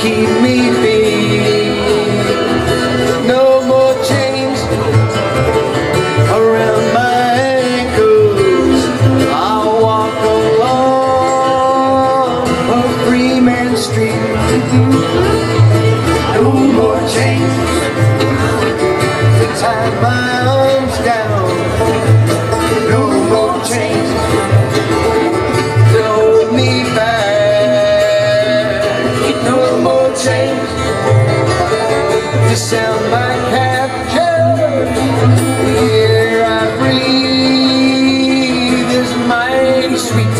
keep me beating. No more chains around my ankles. I walk along a free man street. No more chains to tie my to sound my capture. The air I breathe is mighty sweet.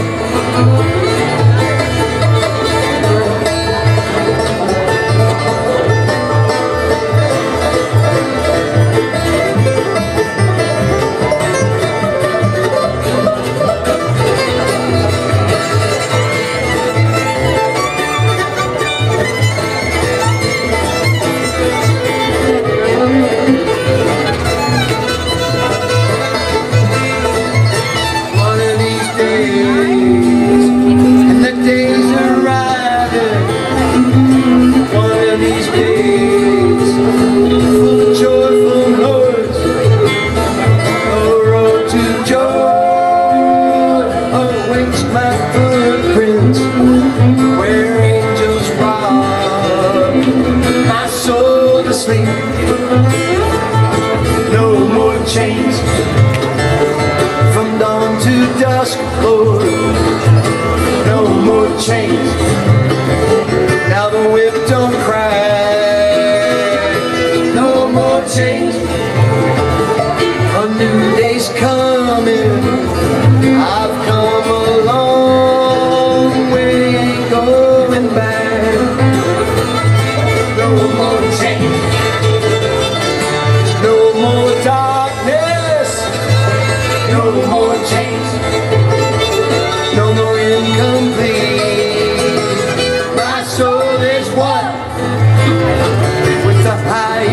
From dawn to dusk, Lord, no more change.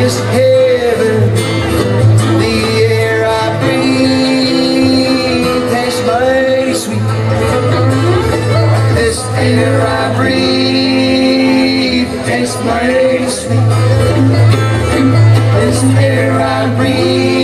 is heaven. The air I breathe tastes mighty sweet. This air I breathe tastes mighty sweet. This air I breathe